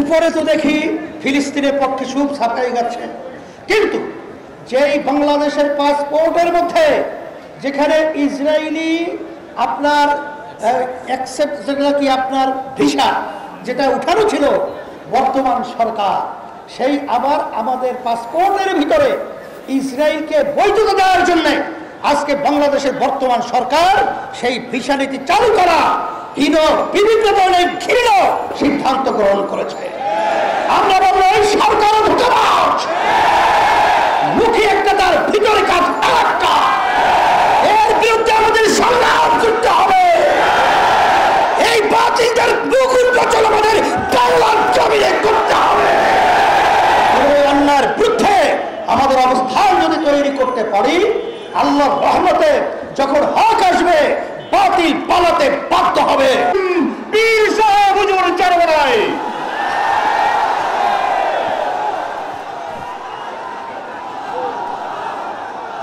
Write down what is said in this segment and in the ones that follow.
উপরে তো দেখি ফিলিস্তিনের পক্ষে সুখ ছাপাই গেছে কিন্তু যেই বাংলাদেশের পাসপোর্টের মধ্যে যেখানে ইসরায়েলি আপনার অ্যাকসেপ্ট যেগুলো কি আপনার ভিসা যেটা উঠানো ছিল বর্তমান সরকার, সেই আবার আমাদের পাসপোর্টের ভিতরে ইসরায়েলকে বৈধতা দেওয়ার জন্য আজকে বাংলাদেশের বর্তমান সরকার সেই ভিসা নীতি চালু করা বিভিন্ন ধরনের ঘৃণ সিদ্ধান্ত গ্রহণ করেছে। আমরা বলব মুখে একটা তার, ভিতরে কাজ হবে। এই বাতিলদের মুখ উন্মোচন আমাদের বাংলার জমিনে করতে হবে। অন্যার বিরুদ্ধে আমাদের অবস্থান যদি তৈরি করতে পারি, আল্লাহ রহমতে যখন হক আসবে বাতিল পালাতে বাধ্য হবে পীর সাহেব হুজুর চারবারায়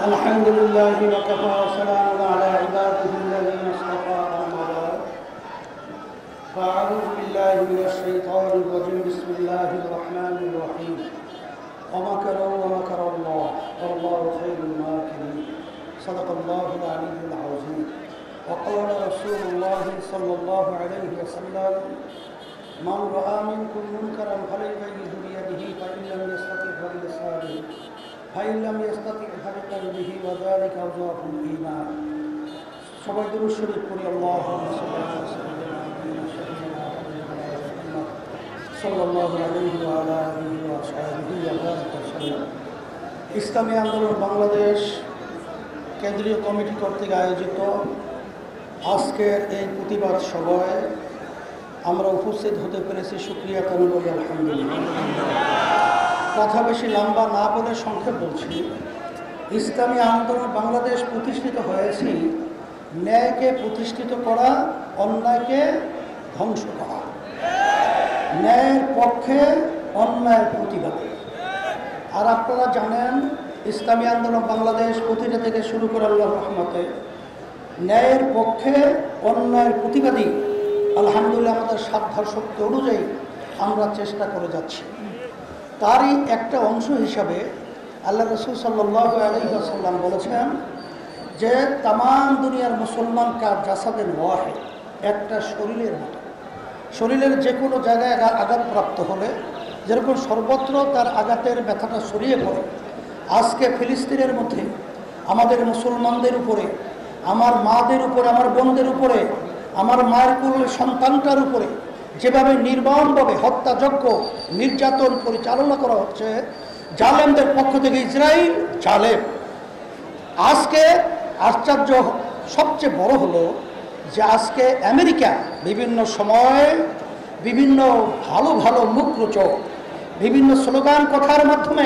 الحمد لله وكفى وسلام على عباده الذين اصطفى أما بعد فأعوذ بالله من الشيطان الرجيم بسم الله الرحمن الرحيم ومكروا ومكر الله والله خير الماكرين صدق الله العلي العظيم وقال رسول الله صلى الله عليه وسلم من رأى منكم منكرا فليغيره بيده فإن لم يستطع فبلسانه فإن لم يستطع فبقلبه وذلك أضعف الإيمان সবাই দুরূদ শরীফ পড়ি আল্লাহুম্মা সাল্লি আলা সাইয়্যিদিনা মুহাম্মাদ সাল্লাল্লাহু আলাইহি ওয়া আলা আলিহি ওয়া আসহাবিহি ওয়া বারাকা ওয়াসাল্লাম ইসলামী আন্দোলন বাংলাদেশ কেন্দ্রীয় কমিটি কর্তৃক আয়োজিত আজকের এই প্রতিবাদ সভায় আমরা উপস্থিত হতে পেরেছি সুক্রিয়া কানু বলি আলহামদুলিল্লাহ। কথা বেশি লম্বা না বলে সংক্ষেপ বলছি। ইসলামী আন্দোলন বাংলাদেশ প্রতিষ্ঠিত হয়েছে, ন্যায়কে প্রতিষ্ঠিত করা, অন্যায়কে ধ্বংস করা। ন্যায়ের পক্ষে অন্যায়ের প্রতিবাদে। আর আপনারা জানেন, ইসলামী আন্দোলন বাংলাদেশ প্রতিটা থেকে শুরু করে আল্লাহ রহমতে ন্যায়ের পক্ষে অন্যায়ের প্রতিবাদী, আলহামদুলিল্লাহ আমাদের সাধ্য শক্তি অনুযায়ী আমরা চেষ্টা করে যাচ্ছি। তারই একটা অংশ হিসাবে আল্লাহ রসুল সাল্লাহ আলহিহাসাল্লাম বলেছেন যে তাম দুনিয়ার মুসলমান কার জাসাদের ওয়াহে একটা শরীরের মতো। শরীরের যে কোনো জায়গায় আগা- আঘাতপ্রাপ্ত হলে, যেরকম সর্বত্র তার আঘাতের ব্যথাটা সরিয়ে পড়ে, আজকে ফিলিস্তিনের মধ্যে আমাদের মুসলমানদের উপরে আমার মাদের উপরে, আমার বোনদের উপরে, আমার মায়ের কুলের সন্তানটার উপরে যেভাবে নির্মমভাবে হত্যাযজ্ঞ, নির্যাতন পরিচালনা করা হচ্ছে, জালেমদের পক্ষ থেকে ইসরায়েল জালেম। আজকে আশ্চর্য সবচেয়ে বড় হলো যে আজকে আমেরিকা বিভিন্ন সময় বিভিন্ন ভালো ভালো মুখরোচক, বিভিন্ন স্লোগান, কথার মাধ্যমে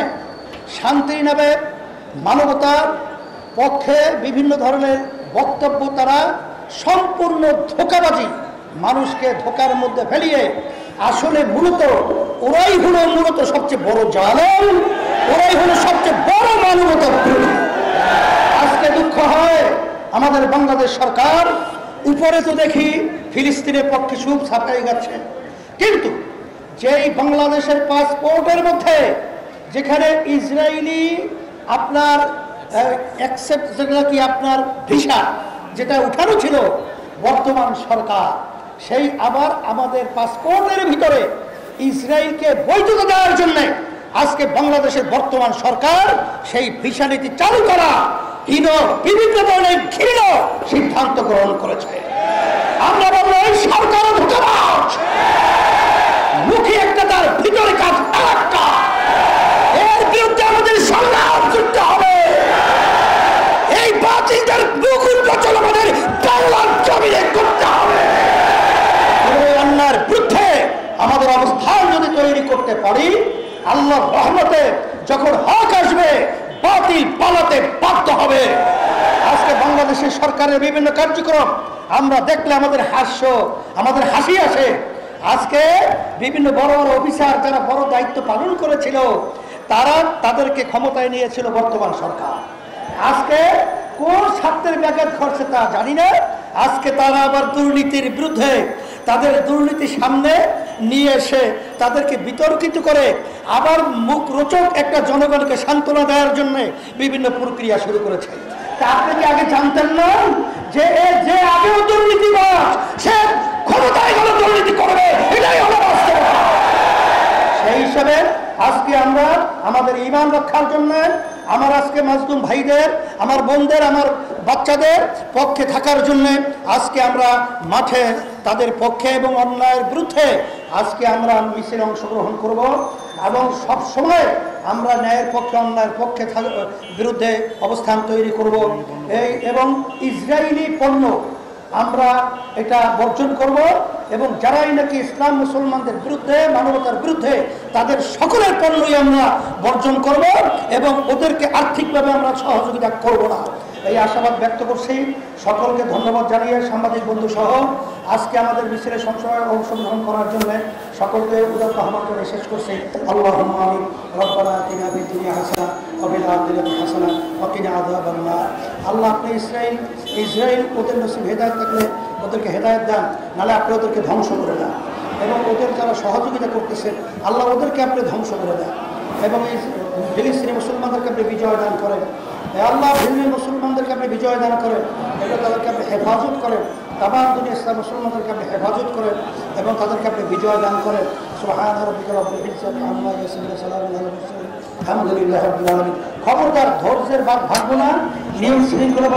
শান্তি নেবে, মানবতার পক্ষে বিভিন্ন ধরনের বক্তব্য তারা সম্পূর্ণ ধোকাবাজি। মানুষকে ধোকার মধ্যে ফেলিয়ে আসলে মূলত ওরাই হলো মূলত সবচেয়ে বড় জালেম, ওরাই হলো সবচেয়ে বড় মানবতা আজকে দুঃখ হয় আমাদের বাংলাদেশ সরকার, উপরে তো দেখি ফিলিস্তিনের পক্ষে সুখ ছাপাই গেছে। কিন্তু যেই বাংলাদেশের পাসপোর্টের মধ্যে যেখানে ইসরায়েলি আপনার অ্যাকসেপ্ট যেগুলো কি আপনার ভিসা, যেটা উঠানো ছিল বর্তমান সরকার, সেই আবার আমাদের পাসপোর্টের ভিতরে ইসরায়েলকে বৈধতা দেওয়ার জন্য আজকে বাংলাদেশের বর্তমান সরকার সেই ভিসা নীতি চালু করা বিভিন্ন ধরনের ঘৃণ সিদ্ধান্ত গ্রহণ করেছে। আমরা বলব এই সরকার ধোকাবাজ মুখে একটা তার ভিতরে কাজ একটা এর বিরুদ্ধে আমাদের সংগ্রাম করতে হবে এই বাতিলদের মুখ উন্মোচন আমাদের বাংলার জমিনে করতে হবে এই অন্যার বিরুদ্ধে আমাদের অবস্থান যদি করতে আল্লাহ রহমতে যখন হক আসবে, বাতিল পালাতে বাধ্য হবে। আজকে বাংলাদেশের সরকারের বিভিন্ন কার্যক্রম, আমরা দেখলে আমাদের হাস্য, আমাদের হাসি আসে। আজকে বিভিন্ন বড় বড় অফিসার যারা বড় দায়িত্ব পালন করেছিল, তারা তাদেরকে ক্ষমতায় নিয়েছিল বর্তমান সরকার। আজকে কোন স্বার্থের ব্যাঘাত ঘটছে তা জানি না। আজকে তারা আবার দুর্নীতির বিরুদ্ধে, তাদের দুর্নীতির সামনে নিয়ে এসে তাদেরকে বিতর্কিত করে আবার মুখ রোচক একটা জনগণকে সান্ত্বনা দেওয়ার জন্য বিভিন্ন প্রক্রিয়া শুরু করেছে। তা আপনি কি আগে জানতেন না যে যে আগেও দুর্নীতিবাজ সে ক্ষমতায় গেলে দুর্নীতি করবে, এটাই হলো সেই হিসাবে আজকে আমরা আমাদের ইমান রক্ষার জন্য আমার আজকে মাজদুম ভাইদের, আমার বোনদের, আমার বাচ্চাদের পক্ষে থাকার জন্য আজকে আমরা মাঠে তাদের পক্ষে এবং অন্যায়ের বিরুদ্ধে আজকে আমরা মিছিলে অংশগ্রহণ করব এবং সব সময় আমরা ন্যায়ের পক্ষে, অন্যায়ের পক্ষে বিরুদ্ধে অবস্থান তৈরি করব। এই এবং ইসরায়েলি পণ্য আমরা এটা বর্জন করব। এবং যারাই নাকি ইসলাম মুসলমানদের বিরুদ্ধে, মানবতার বিরুদ্ধে তাদের সকলের পণ্যই আমরা বর্জন করব এবং ওদেরকে আর্থিকভাবে আমরা সহযোগিতা করব না। এই আশাবাদ ব্যক্ত করছি। সকলকে ধন্যবাদ জানিয়ে সাংবাদিক বন্ধু সহ আজকে আমাদের মিছিলে সবসময় অংশগ্রহণ করার জন্য সকলকে উদাত্ত আহ্বান করে শেষ করছি। আল্লাহ হাসানা হাসানা আল্লাহ আপনি ইসরাইল ইসরাইল ওদের নসিব হেদায়েত থাকলে ওদেরকে হেদায়ত দেন নাহলে আপনি ওদেরকে ধ্বংস করে দেন। এবং ওদের যারা সহযোগিতা করতেছে, আল্লাহ ওদেরকে আপনি ধ্বংস করে দেন। এবং এই ফিলিস্তিনি মুসলমানদেরকে আপনি বিজয় দান করেন। আল্লাহ ভিন্ন মুসলমানদেরকে আপনি বিজয় দান করেন। এবং তাদেরকে আপনি হেফাজত করেন। তামাম দুনিয়া ইসলাম মুসলমানদেরকে আপনি হেফাজত করেন এবং তাদেরকে আপনি বিজয় দান করেন। আলহামদুলিল্লাহি খবরদার, ধৈর্যের ভাগ ভাগবো না। নিয়ম শৃঙ্খলা